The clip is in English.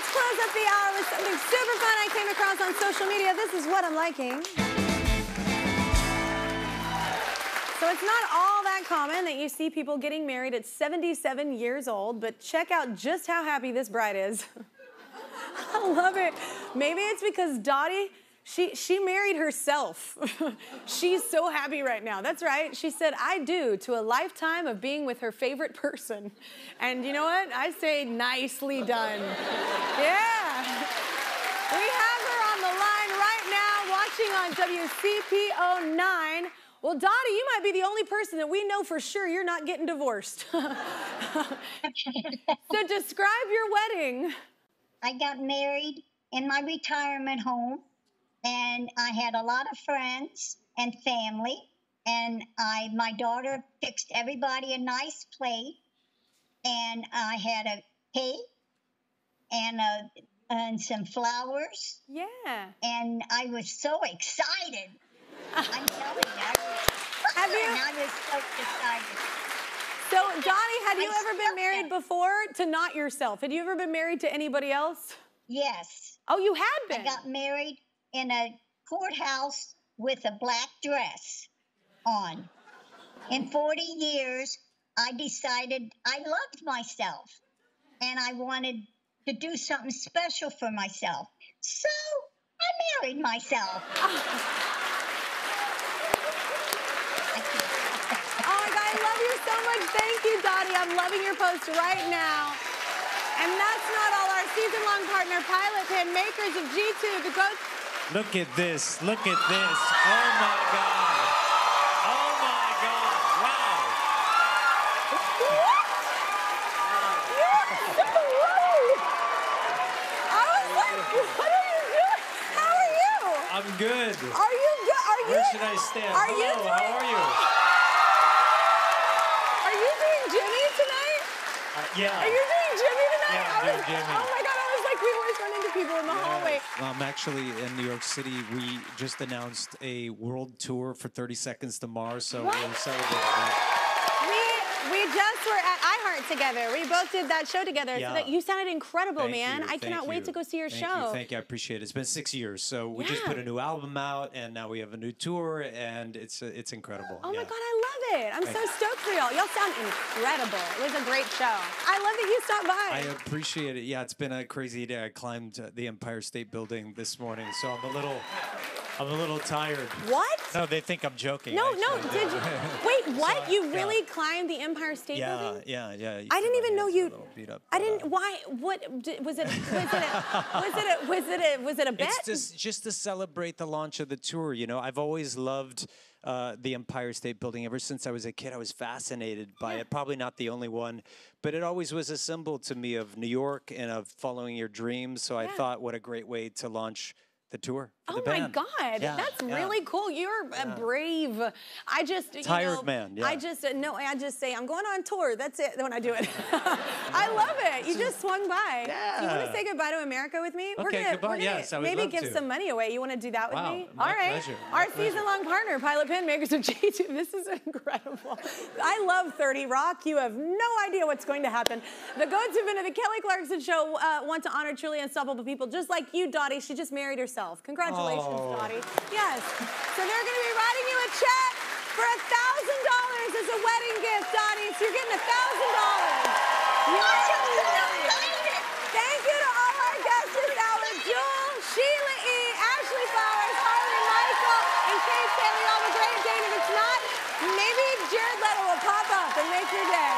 let's close up the hour with something super fun I came across on social media. This is what I'm liking. So it's not all that common that you see people getting married at 77 years old, but check out just how happy this bride is. I love it. Maybe it's because Dottie, she, she married herself. She's so happy right now. That's right. She said, I do to a lifetime of being with her favorite person. And you know what? I say, nicely done. yeah. We have her on the line right now watching on WCPO 9. Well, Dottie, you might be the only person that we know for sure you're not getting divorced. so describe your wedding. I got married in my retirement home, and I had a lot of friends and family. And I, my daughter fixed everybody a nice plate, and I had a cake and a and some flowers. Yeah. And I was so excited. I'm telling you. Have you? I was so excited. So, Donnie, had you I ever been married before to not yourself? Had you ever been married to anybody else? Yes. Oh, you had been. I been. got married in a courthouse with a black dress on. In 40 years, I decided I loved myself and I wanted to do something special for myself. So I married myself. Oh my God, I love you so much. Thank you, Dottie. I'm loving your post right now. And that's not all. Our season-long partner, Pilot Pen, makers of G2, the Ghost. Look at this. Look at this. Oh my God. Oh my God. Wow. I was like, what are you doing? How are you? I'm good. Are you good? Are you? Where should I stand? Are you Hello, doing? how are you? Are you doing Jimmy tonight? Uh, yeah. Are you doing Jimmy tonight? Yeah, I'm doing Jimmy. Oh we always run into people in the hallway. I'm actually in New York City. We just announced a world tour for 30 Seconds to Mars, so What? we're celebrating that. We we just were at iHeart together. We both did that show together. Yeah. So that you sounded incredible, Thank man. you, I cannot wait to go see your Thank show. You, thank you. I appreciate it. It's been six years, so we just put a new album out, and now we have a new tour, and it's uh, it's incredible. Oh my. God, I love it. I'm Thank so you. stoked for y'all. Y'all sound incredible. It was a great show. I love that you stopped by. I appreciate it. Yeah, it's been a crazy day. I climbed the Empire State Building this morning, so I'm a little, I'm a little tired. what? No, they think I'm joking. No, no, did you? Wait, what? So, you yeah. really climbed the Empire State Yeah, Building? yeah, yeah. You I didn't even know you. beat up, I didn't. uh, Why? What was it? Was it? A, was it? A, was it? A, was it a bet? It's just just to celebrate the launch of the tour. You know, I've always loved uh, the Empire State Building ever since I was a kid. I was fascinated by it. Probably not the only one, but it always was a symbol to me of New York and of following your dreams. So I thought, what a great way to launch the tour. Oh my. God, Yeah, that's yeah. really cool. You're a brave. I just you Tired know, man, yeah. I just no. I just say I'm going on tour. That's it. When I do it, I love it. You just swung by. Yeah. You want to say goodbye to America with me? we're Okay, gonna, goodbye. We're gonna Yes, I would maybe give to. some money away. You want to do that with Wow, me? All right. pleasure, Our season-long partner, Pilot Pen Makers of G2. This is incredible. I love 30 Rock. You have no idea what's going to happen. The goats who've been to the Kelly Clarkson show uh, want to honor truly unstoppable people, just like you, Dottie. She just married herself. Congratulations, Oh. Dottie. Yes. So they're going to be writing you a check for a thousand dollars as a wedding gift, Dottie. So you're getting a thousand dollars. Thank you to all our guests this hour, Jewel, Sheila E., Ashley Flowers, Harley Michael, and Kate Staley. All the great Dane. If it's not, maybe Jared Leto will pop up and make your day.